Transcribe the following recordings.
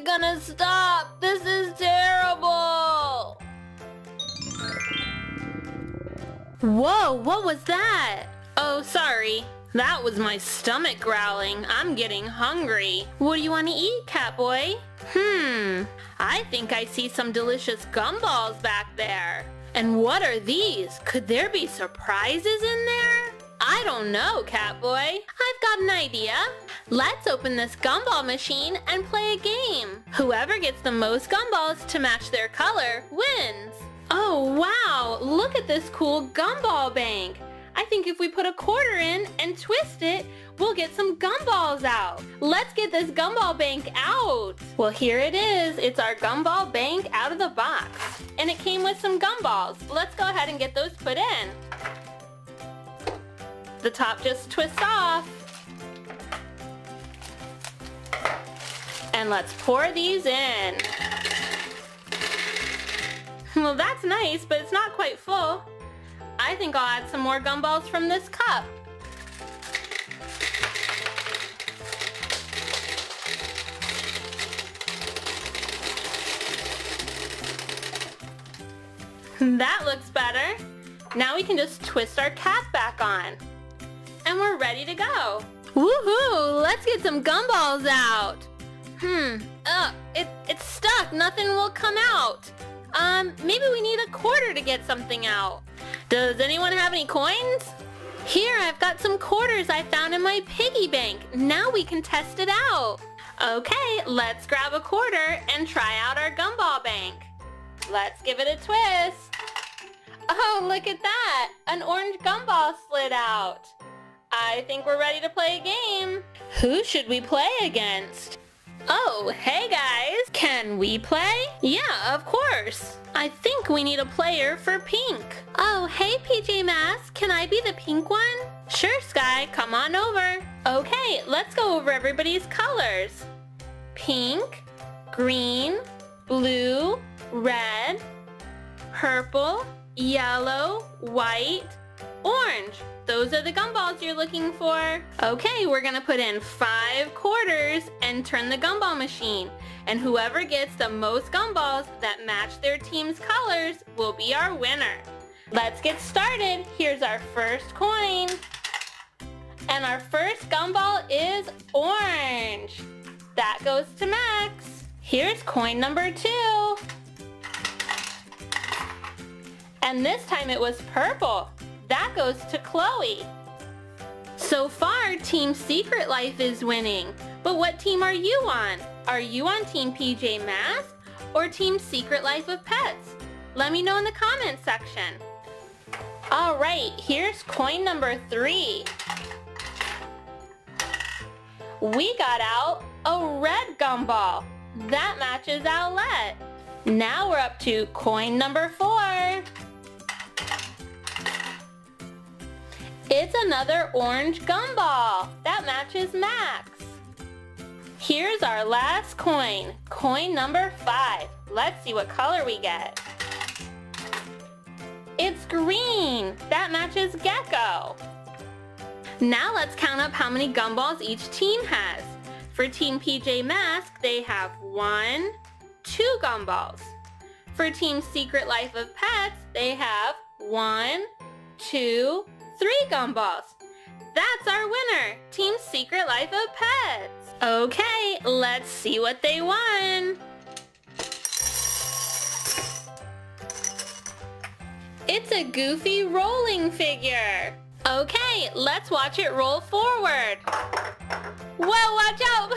it gonna stop? This is terrible. Whoa, what was that? Oh, sorry. That was my stomach growling. I'm getting hungry. What do you want to eat, Catboy? Hmm, I think I see some delicious gumballs back there. And what are these? Could there be surprises in there? I don't know, Catboy. I've got an idea. Let's open this gumball machine and play a game. Whoever gets the most gumballs to match their color wins. Oh, wow. Look at this cool gumball bank. I think if we put a quarter in and twist it, we'll get some gumballs out. Let's get this gumball bank out. Well, here it is. It's our gumball bank out of the box. And it came with some gumballs. Let's go ahead and get those put in. The top just twists off. And let's pour these in. Well, that's nice, but it's not quite full. I think I'll add some more gumballs from this cup. That looks better. Now we can just twist our cap back on. And we're ready to go. Woohoo! Let's get some gumballs out. Hmm, uh, it, it's stuck. Nothing will come out. Um, maybe we need a quarter to get something out. Does anyone have any coins? Here, I've got some quarters I found in my piggy bank. Now we can test it out. Okay, let's grab a quarter and try out our gumball bank. Let's give it a twist. Oh, look at that. An orange gumball slid out. I think we're ready to play a game. Who should we play against? Oh, hey guys! Can we play? Yeah, of course. I think we need a player for pink. Oh, hey PJ Masks, can I be the pink one? Sure, Skye, come on over. Okay, let's go over everybody's colors. Pink, green, blue, red, purple, yellow, white, orange. Those are the gumballs you're looking for. Okay, we're gonna put in five quarters and turn the gumball machine. And whoever gets the most gumballs that match their team's colors will be our winner. Let's get started. Here's our first coin. And our first gumball is orange. That goes to Max. Here's coin number two. And this time it was purple. That goes to Chloe. So far, Team Secret Life is winning. But what team are you on? Are you on Team PJ Masks or Team Secret Life of Pets? Let me know in the comments section. Alright, here's coin number three. We got out a red gumball. That matches Owlette. Now we're up to coin number four. It's another orange gumball. That matches Max. Here's our last coin, coin number five. Let's see what color we get. It's green. That matches Gecko. Now let's count up how many gumballs each team has. For Team PJ Mask, they have one, two gumballs. For Team Secret Life of Pets, they have one, two, three gumballs. That's our winner, Team Secret Life of Pets. Okay, let's see what they won. It's a goofy rolling figure. Okay, let's watch it roll forward. Whoa, watch out!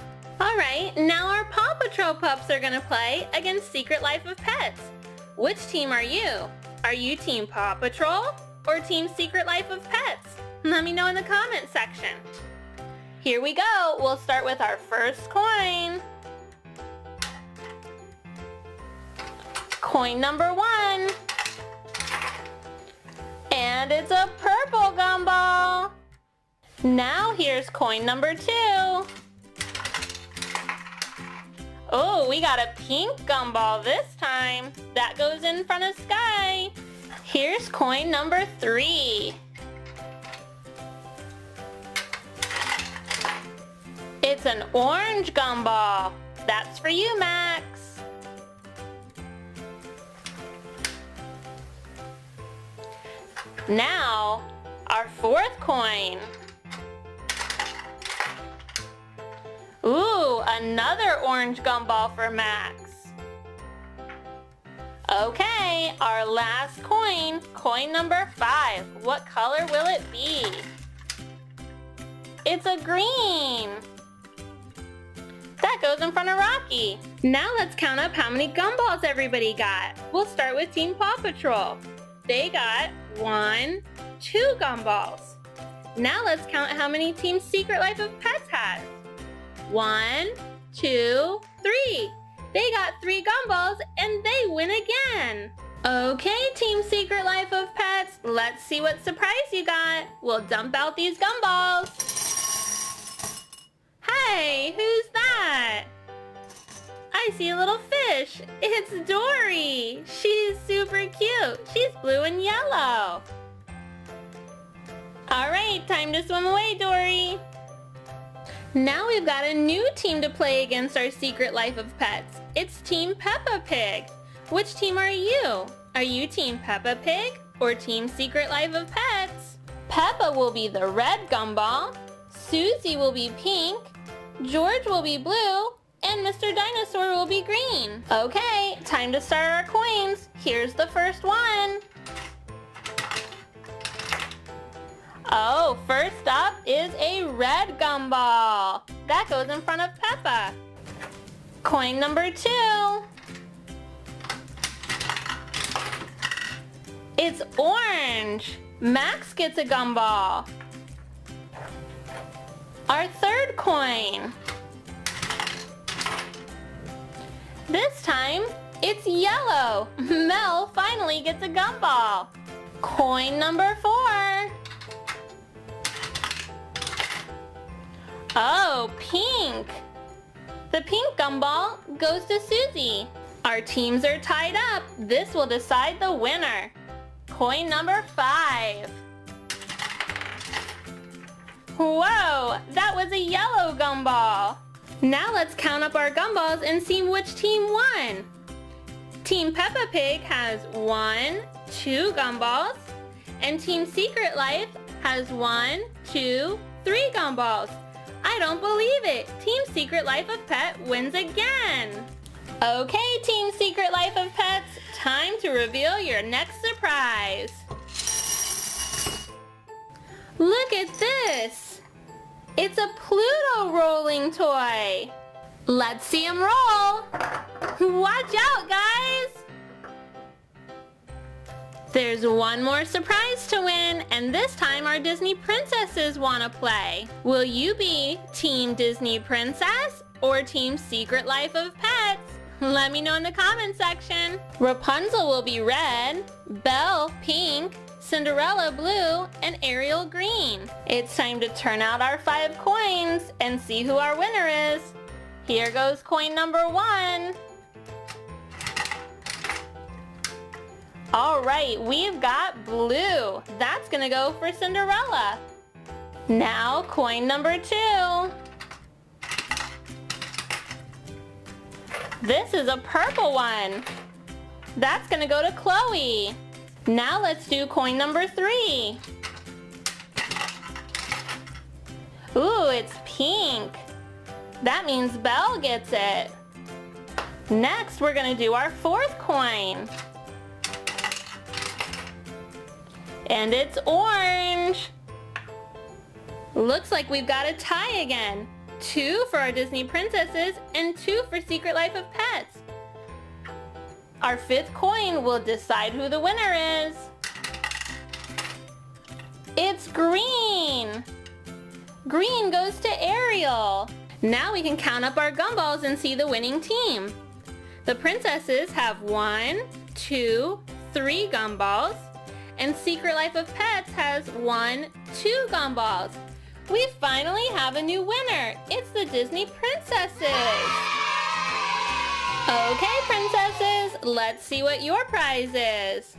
Alright, now our Paw Patrol pups are gonna play against Secret Life of Pets. Which team are you? Are you Team Paw Patrol or Team Secret Life of Pets? Let me know in the comment section. Here we go. We'll start with our first coin. Coin number one. And it's a purple gumball. Now here's coin number two. Oh, we got a pink gumball this time. That goes in front of Skye. Here's coin number three. It's an orange gumball. That's for you, Max. Now, our fourth coin. Ooh, another orange gumball for Max. Okay, our last coin, coin number five. What color will it be? It's a green. That goes in front of Rocky. Now let's count up how many gumballs everybody got. We'll start with Team Paw Patrol. They got one, two gumballs. Now let's count how many Team Secret Life of Pets has. One, two, three. They got three gumballs and they win again. Okay, Team Secret Life of Pets, let's see what surprise you got. We'll dump out these gumballs. Hey, who's that? I see a little fish. It's Dory. She's super cute. She's blue and yellow. All right, time to swim away, Dory. Now we've got a new team to play against our Secret Life of Pets. It's Team Peppa Pig. Which team are you? Are you Team Peppa Pig or Team Secret Life of Pets? Peppa will be the red gumball, Susie will be pink, George will be blue, and Mr. Dinosaur will be green. Okay, time to start our coins. Here's the first one. Oh, first up is a red gumball. That goes in front of Peppa. Coin number two. It's orange. Max gets a gumball. Our third coin. This time, it's yellow. Mel finally gets a gumball. Coin number four. Oh, pink. The pink gumball goes to Susie. Our teams are tied up. This will decide the winner. Coin number five. Whoa, that was a yellow gumball. Now let's count up our gumballs and see which team won. Team Peppa Pig has one, two gumballs, and Team Secret Life has one, two, three gumballs. I don't believe it. Team Secret Life of Pet wins again. Okay, Team Secret Life of Pets, time to reveal your next surprise. Look at this. It's a Pluto rolling toy. Let's see him roll. Watch out, guys. There's one more surprise to win, and this time our Disney princesses want to play. Will you be Team Disney Princess or Team Secret Life of Pets? Let me know in the comment section. Rapunzel will be red, Belle pink, Cinderella blue, and Ariel green. It's time to turn out our five coins and see who our winner is. Here goes coin number one. All right, we've got blue. That's gonna go for Cinderella. Now coin number two. This is a purple one. That's gonna go to Chloe. Now let's do coin number three. Ooh, it's pink. That means Belle gets it. Next, we're gonna do our fourth coin. And it's orange. Looks like we've got a tie again. Two for our Disney princesses and two for Secret Life of Pets. Our fifth coin will decide who the winner is. It's green. Green goes to Ariel. Now we can count up our gumballs and see the winning team. The princesses have one, two, three gumballs, and Secret Life of Pets has one, two gumballs. We finally have a new winner. It's the Disney princesses. Okay, princesses, let's see what your prize is.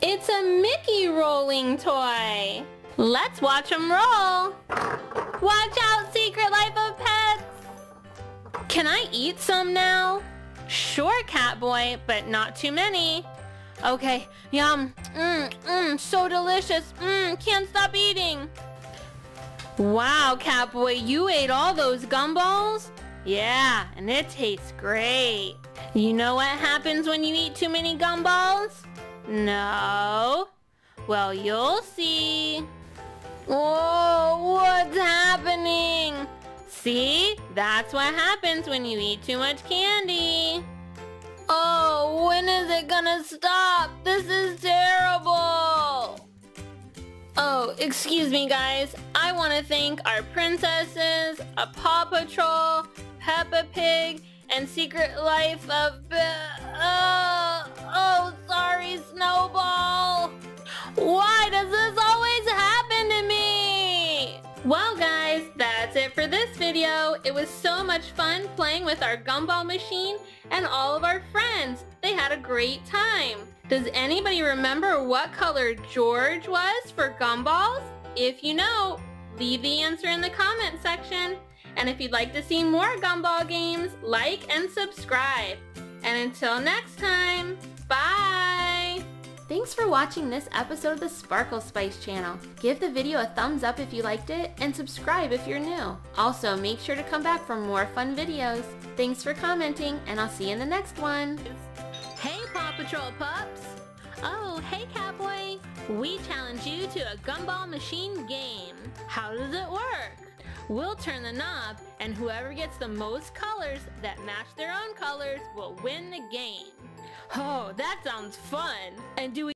It's a Mickey rolling toy. Let's watch them roll. Watch out, Secret Life of Pets. Can I eat some now? Sure, Catboy, but not too many. Okay, yum. Mmm, mmm, so delicious. Mmm, can't stop eating. Wow, Catboy, you ate all those gumballs? Yeah, and it tastes great. You know what happens when you eat too many gumballs? No. Well, you'll see. Whoa, what's happening? See? That's what happens when you eat too much candy. Oh, when is it gonna stop? This is terrible. Oh, excuse me guys. I want to thank our princesses, a Paw Patrol, Peppa Pig, and Secret Life of... Oh, oh, sorry, Snowball. For this video. It was so much fun playing with our gumball machine and all of our friends. They had a great time. Does anybody remember what color George was for gumballs? If you know, leave the answer in the comment section. And if you'd like to see more gumball games, like and subscribe. And until next time, bye! Thanks for watching this episode of the Sparkle Spice channel. Give the video a thumbs up if you liked it and subscribe if you're new. Also, make sure to come back for more fun videos. Thanks for commenting and I'll see you in the next one. Hey Paw Patrol pups! Oh, hey Catboy! We challenge you to a gumball machine game. How does it work? We'll turn the knob and whoever gets the most colors that match their own colors will win the game. Oh, that sounds fun! And do we